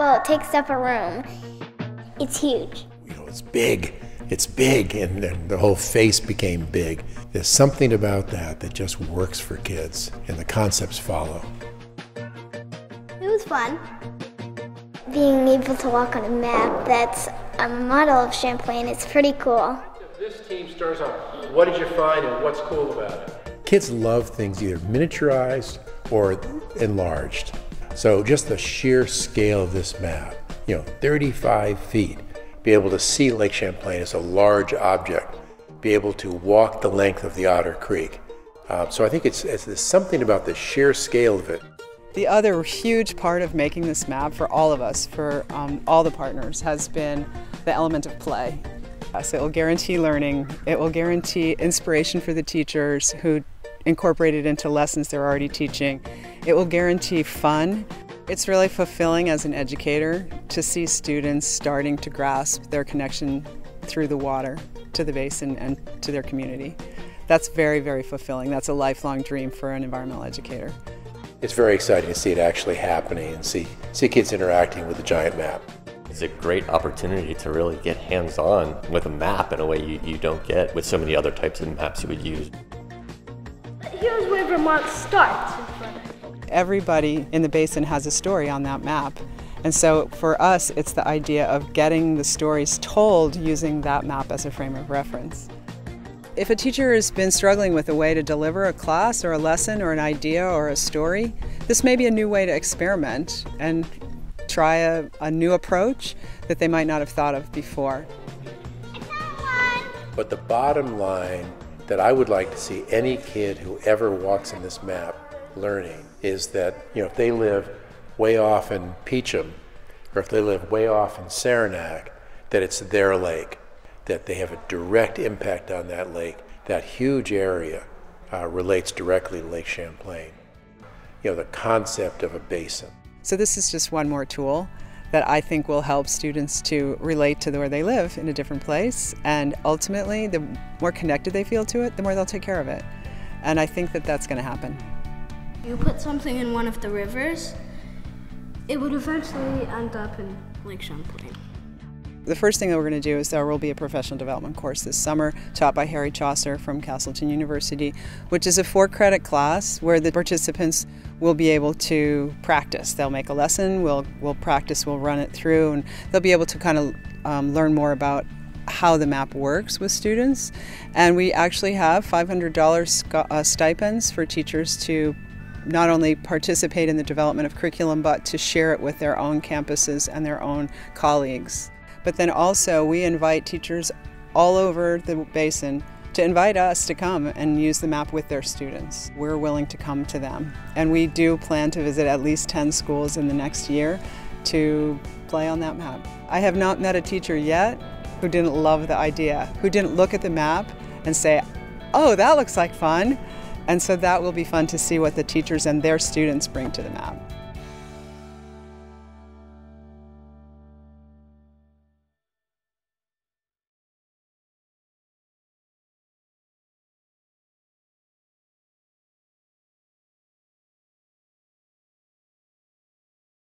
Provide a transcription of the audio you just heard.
Well, it takes up a room. It's huge. You know, it's big. It's big, and, and the whole face became big. There's something about that that just works for kids, and the concepts follow. It was fun. Being able to walk on a map that's a model of Champlain is pretty cool. This team starts off. What did you find and what's cool about it? Kids love things either miniaturized or enlarged. So just the sheer scale of this map, you know, 35 feet, be able to see Lake Champlain as a large object, be able to walk the length of the Otter Creek. Uh, so I think it's, it's, there's something about the sheer scale of it. The other huge part of making this map for all of us, for um, all the partners, has been the element of play. Uh, so it will guarantee learning, it will guarantee inspiration for the teachers who incorporate it into lessons they're already teaching. It will guarantee fun. It's really fulfilling as an educator to see students starting to grasp their connection through the water to the basin and to their community. That's very, very fulfilling. That's a lifelong dream for an environmental educator. It's very exciting to see it actually happening and see, see kids interacting with the giant map. It's a great opportunity to really get hands-on with a map in a way you, you don't get with so many other types of maps you would use. Here's where Vermont starts. Everybody in the basin has a story on that map. And so for us, it's the idea of getting the stories told using that map as a frame of reference. If a teacher has been struggling with a way to deliver a class or a lesson or an idea or a story, this may be a new way to experiment and try a, a new approach that they might not have thought of before. But the bottom line that I would like to see any kid who ever walks in this map learning is that, you know, if they live way off in Peacham, or if they live way off in Saranac, that it's their lake, that they have a direct impact on that lake. That huge area uh, relates directly to Lake Champlain. You know, the concept of a basin. So this is just one more tool that I think will help students to relate to where they live in a different place. And ultimately, the more connected they feel to it, the more they'll take care of it. And I think that that's going to happen. You put something in one of the rivers, it would eventually end up in Lake Champlain. The first thing that we're going to do is there will be a professional development course this summer taught by Harry Chaucer from Castleton University, which is a four credit class where the participants will be able to practice. They'll make a lesson, we'll, we'll practice, we'll run it through, and they'll be able to kind of um, learn more about how the map works with students. And we actually have $500 uh, stipends for teachers to not only participate in the development of curriculum, but to share it with their own campuses and their own colleagues. But then also, we invite teachers all over the basin to invite us to come and use the map with their students. We're willing to come to them. And we do plan to visit at least 10 schools in the next year to play on that map. I have not met a teacher yet who didn't love the idea, who didn't look at the map and say, oh, that looks like fun. And so that will be fun to see what the teachers and their students bring to the map.